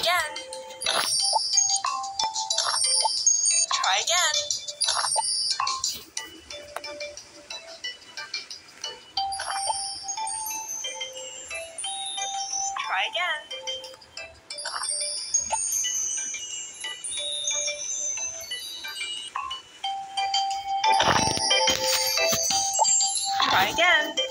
again. Try again. Try again. Try again.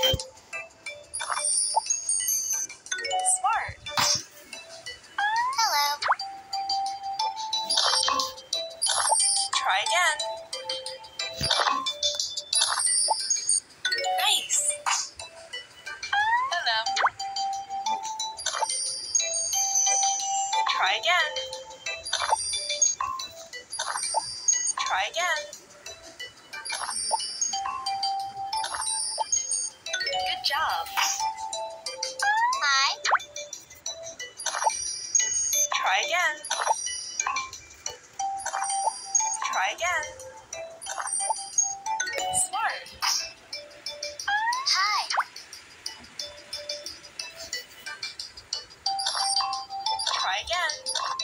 try again. Nice. Hello. Try again. Try again. Good job. Hi. Try again. Try again. Smart. Hi. Try again.